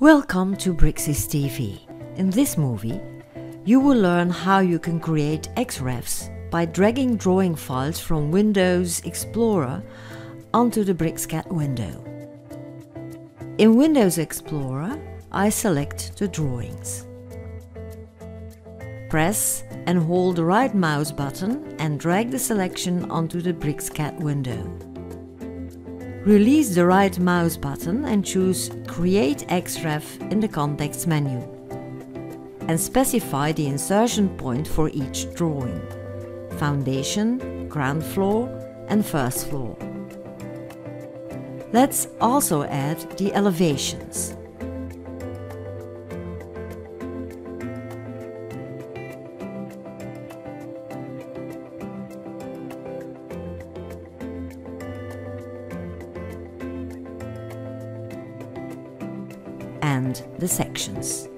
Welcome to Bricsys TV. In this movie, you will learn how you can create XREFs by dragging drawing files from Windows Explorer onto the BricsCAD window. In Windows Explorer, I select the drawings. Press and hold the right mouse button and drag the selection onto the BricsCAD window. Release the right mouse button and choose Create XREF in the context menu. And specify the insertion point for each drawing. Foundation, ground floor and first floor. Let's also add the elevations. And the sections.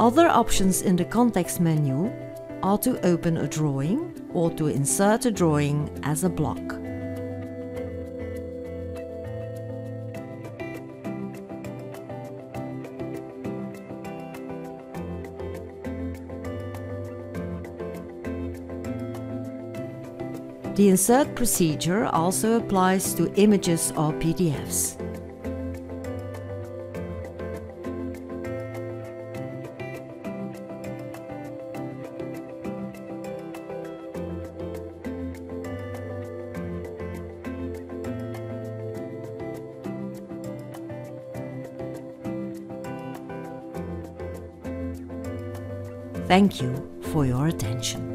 Other options in the context menu are to open a drawing or to insert a drawing as a block. The insert procedure also applies to images or PDFs. Thank you for your attention.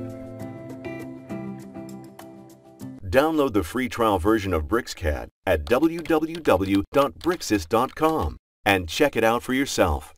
Download the free trial version of BricsCAD at www.bricsys.com and check it out for yourself.